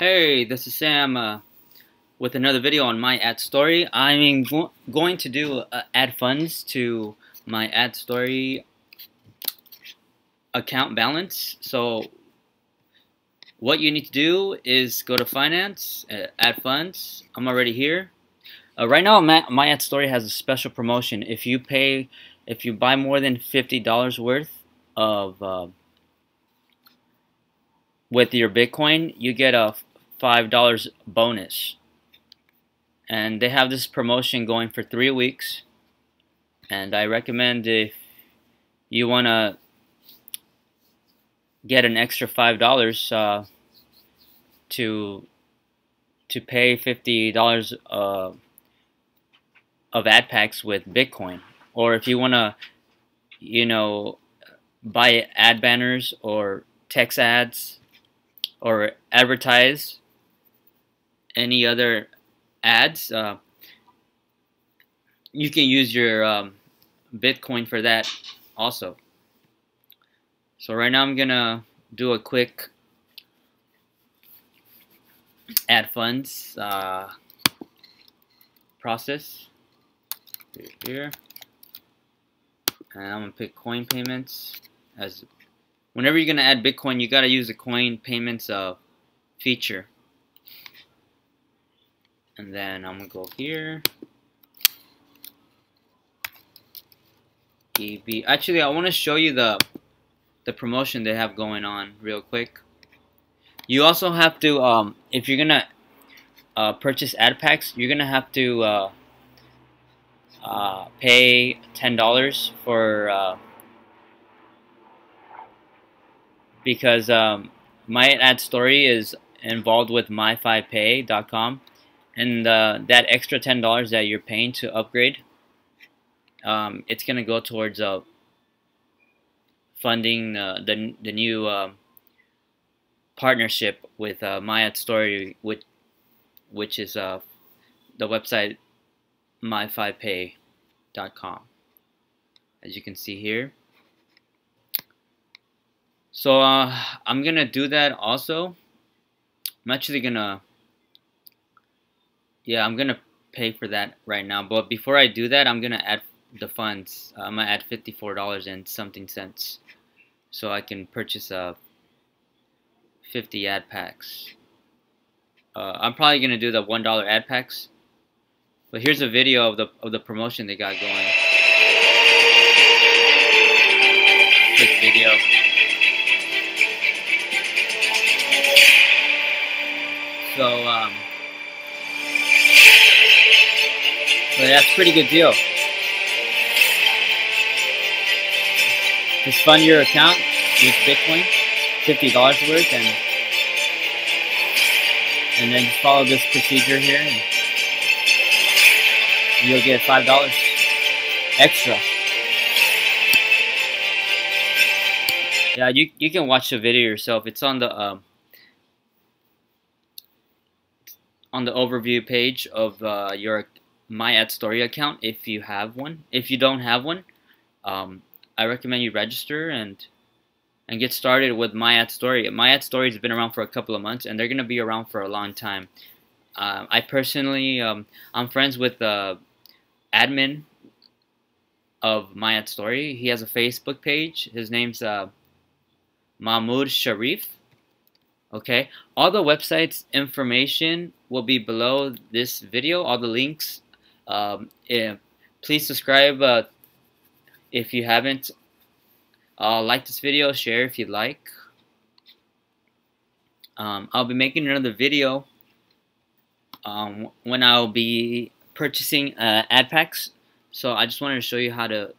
Hey, this is Sam uh, with another video on my ad story. I'm go going to do uh, add funds to my ad story account balance. So what you need to do is go to finance, uh, add funds. I'm already here. Uh, right now my, my ad story has a special promotion. If you pay, if you buy more than $50 worth of uh, with your Bitcoin, you get a $5 bonus. And they have this promotion going for three weeks. And I recommend if you want to get an extra $5 uh, to to pay $50 uh, of ad packs with Bitcoin. Or if you want to, you know, buy ad banners or text ads or advertise any other ads, uh, you can use your um, Bitcoin for that also. So right now I'm gonna do a quick add funds uh, process. Here. And I'm gonna pick coin payments. As whenever you're gonna add Bitcoin you gotta use the coin payments uh, feature and then I'm gonna go here. EB actually I want to show you the the promotion they have going on real quick. You also have to um, if you're gonna uh, purchase ad packs you're gonna have to uh, uh, pay ten dollars for uh, because um, my ad story is involved with my5pay.com and uh, that extra ten dollars that you're paying to upgrade um, it's gonna go towards uh, funding uh, the the new uh, partnership with uh, story which which is uh, the website my5pay.com as you can see here. So uh, I'm gonna do that also. I'm actually gonna yeah, I'm gonna pay for that right now. But before I do that, I'm gonna add the funds. Uh, I'm gonna add fifty-four dollars and something cents, so I can purchase uh, fifty ad packs. Uh, I'm probably gonna do the one dollar ad packs. But here's a video of the of the promotion they got going. Quick video. So um. That's a pretty good deal. Just fund your account with Bitcoin, fifty dollars worth, and and then follow this procedure here, and you'll get five dollars extra. Yeah, you you can watch the video yourself. It's on the um, on the overview page of uh, your my ad story account if you have one. If you don't have one um, I recommend you register and and get started with my ad story. My ad story has been around for a couple of months and they're gonna be around for a long time. Uh, I personally um, I'm friends with the admin of my ad story. He has a Facebook page. His name's uh, Mahmoud Sharif. Okay? All the websites information will be below this video. All the links um, yeah, please subscribe uh, if you haven't. Uh, like this video, share if you like. Um, I'll be making another video um, when I'll be purchasing uh, ad packs. So I just wanted to show you how to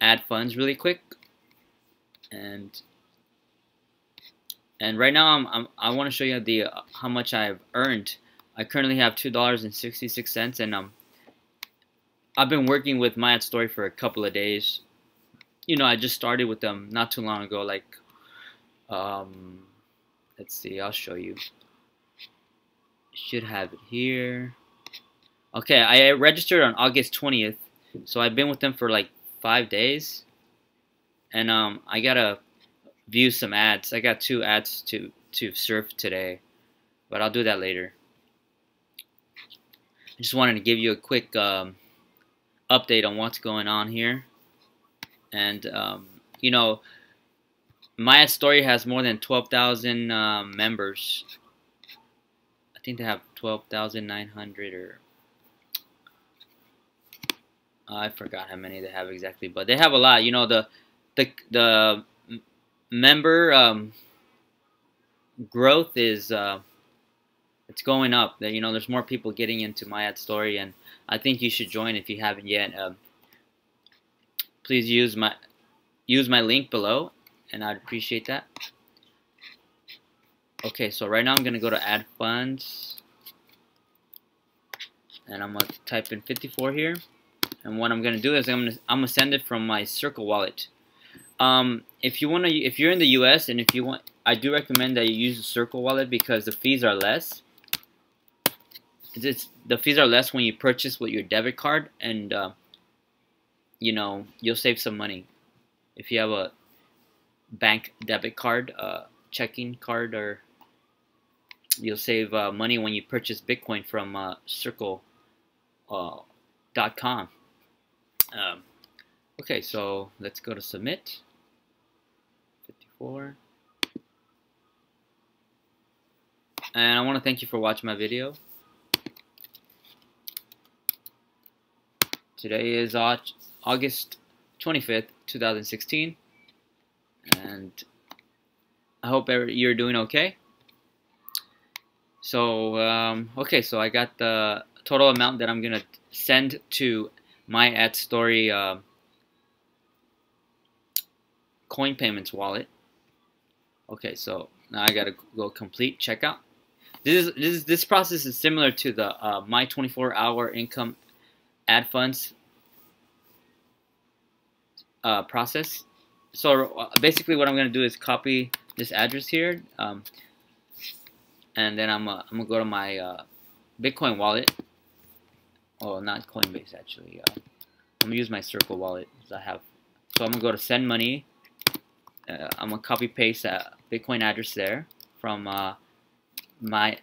add funds really quick. And and right now I'm, I'm I want to show you the uh, how much I've earned I currently have two dollars and um, I've been working with my ad story for a couple of days. You know, I just started with them not too long ago. Like, um, let's see, I'll show you. Should have it here. Okay, I registered on August twentieth, so I've been with them for like five days, and um, I gotta view some ads. I got two ads to to surf today, but I'll do that later. Just wanted to give you a quick um, update on what's going on here. And, um, you know, my story has more than 12,000 uh, members. I think they have 12,900 or I forgot how many they have exactly, but they have a lot. You know, the the the member um, growth is uh, it's going up. That you know, there's more people getting into my ad story, and I think you should join if you haven't yet. Um, please use my use my link below, and I'd appreciate that. Okay, so right now I'm gonna go to ad funds, and I'm gonna type in 54 here. And what I'm gonna do is I'm gonna I'm gonna send it from my Circle wallet. Um, if you wanna if you're in the U.S. and if you want, I do recommend that you use the Circle wallet because the fees are less. It's, the fees are less when you purchase with your debit card, and uh, you know you'll save some money if you have a bank debit card, uh, checking card, or you'll save uh, money when you purchase Bitcoin from uh, Circle.com. Uh, um, okay, so let's go to submit. 54. And I want to thank you for watching my video. Today is August 25th, 2016. And I hope you're doing okay. So, um, okay, so I got the total amount that I'm going to send to my ad story uh, coin payments wallet. Okay, so now I gotta go complete checkout. This is this this process is similar to the uh, my 24 hour income ad funds uh, process. So uh, basically, what I'm gonna do is copy this address here, um, and then I'm uh, I'm gonna go to my uh, Bitcoin wallet Oh, not Coinbase actually. Uh, I'm gonna use my Circle wallet I have. So I'm gonna go to send money. Uh, I'm gonna copy paste a Bitcoin address there from my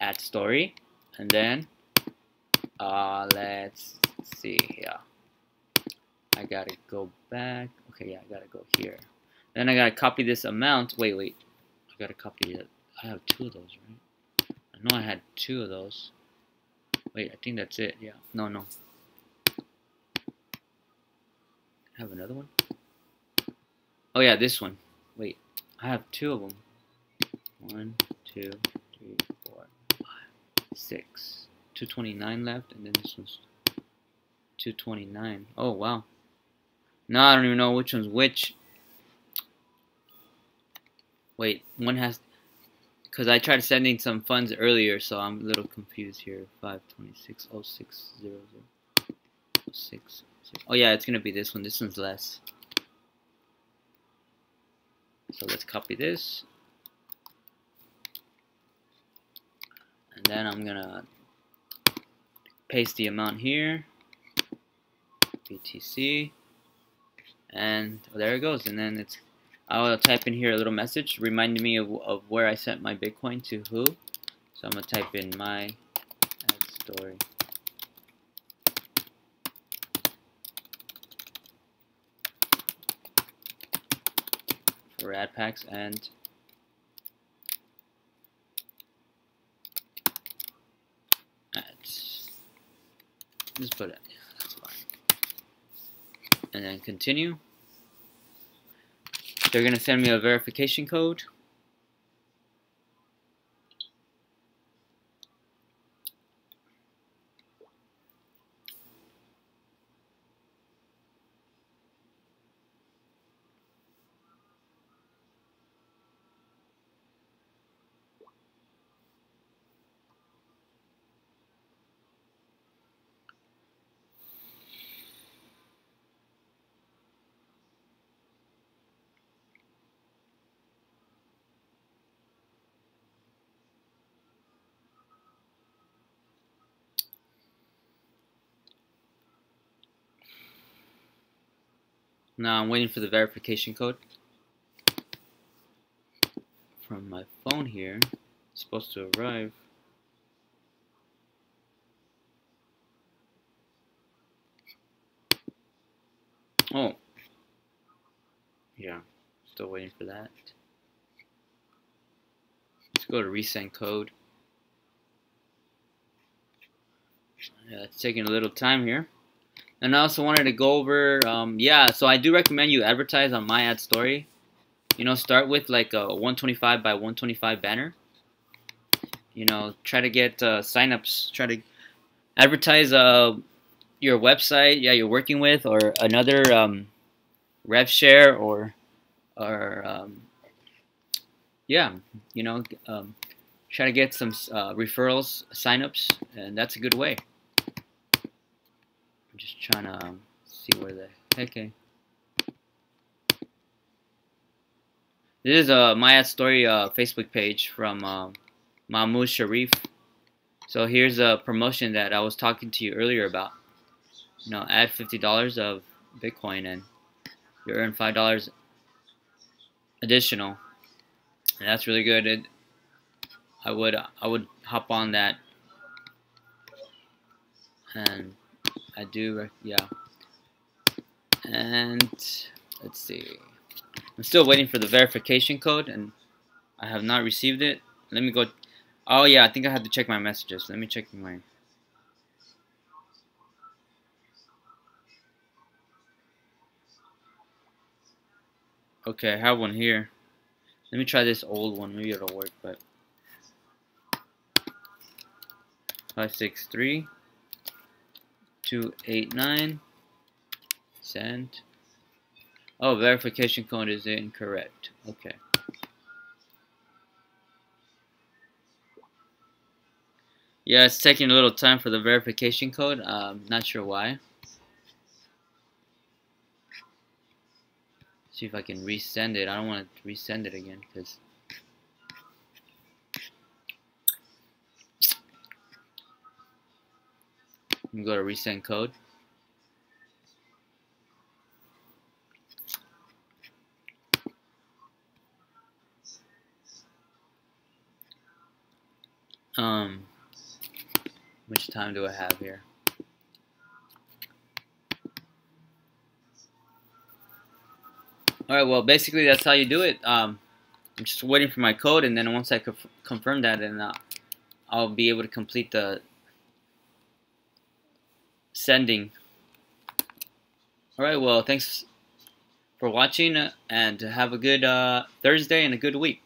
ad story, and then uh, let's see here. I gotta go back. Okay, yeah, I gotta go here. Then I gotta copy this amount. Wait, wait. I gotta copy it. I have two of those, right? I know I had two of those. Wait, I think that's it. Yeah. No, no. I have another one. Oh yeah, this one. Wait, I have two of them. One, two, three, four, five, six. 229 left, and then this one's 229. Oh, wow. Now I don't even know which one's which. Wait, one has because I tried sending some funds earlier, so I'm a little confused here. 526 Oh yeah, it's gonna be this one. This one's less. So let's copy this. And then I'm gonna paste the amount here. BTC. And there it goes. And then it's I'll type in here a little message reminding me of, of where I sent my Bitcoin to who. So I'm going to type in my story. For ad packs and ads. Just put it. Yeah, that's fine. And then continue. They're going to send me a verification code. Now I'm waiting for the verification code from my phone here. It's supposed to arrive. Oh. Yeah, still waiting for that. Let's go to resend code. Yeah, it's taking a little time here. And I also wanted to go over, um, yeah, so I do recommend you advertise on my ad story. You know, start with like a 125 by 125 banner. You know, try to get uh, signups. Try to advertise uh, your website, yeah, you're working with, or another um, rev share, or or um, yeah, you know, um, try to get some uh, referrals, signups, and that's a good way. Just trying to um, see where the heck I... This is a My Ad Story uh, Facebook page from uh, Mahmoud Sharif. So here's a promotion that I was talking to you earlier about. You know, add $50 of Bitcoin and you earn $5 additional. And that's really good. It, I would I would hop on that and I do, yeah. And let's see. I'm still waiting for the verification code, and I have not received it. Let me go. Oh yeah, I think I have to check my messages. Let me check my. Okay, I have one here. Let me try this old one. Maybe it'll work, but. 563 289 send. Oh verification code is incorrect. Okay. Yeah it's taking a little time for the verification code. Um, not sure why. See if I can resend it. I don't want to resend it again because I'm go to resend code. Um, which time do I have here? Alright, well, basically that's how you do it. Um, I'm just waiting for my code, and then once I confirm that, and uh, I'll be able to complete the sending. Alright, well, thanks for watching, and have a good uh, Thursday and a good week.